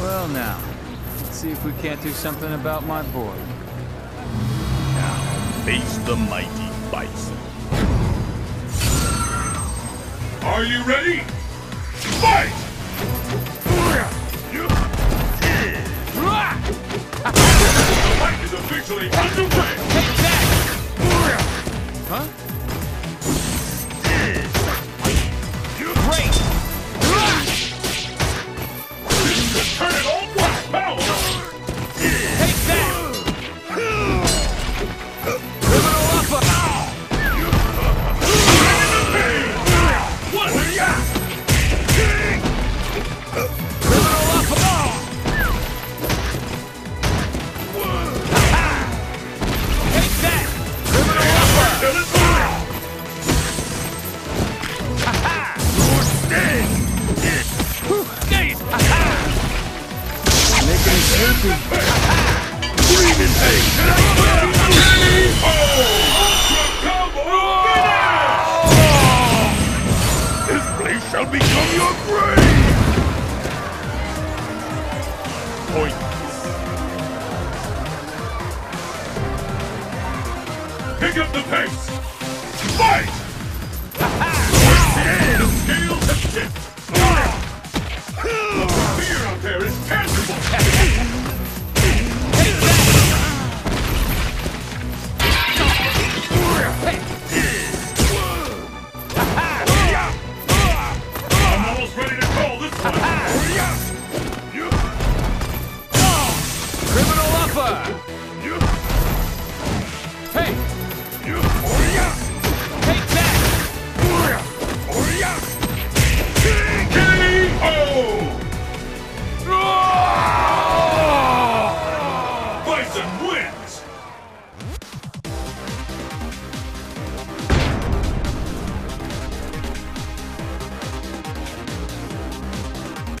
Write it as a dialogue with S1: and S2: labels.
S1: Well now, let's see if we can't do something about my boy.
S2: Now, face the mighty bison.
S3: Are you ready? Fight! The fight is officially Screaming pain! KO! This place shall become your grave! Point. Pick
S1: up the pace!
S3: Fight!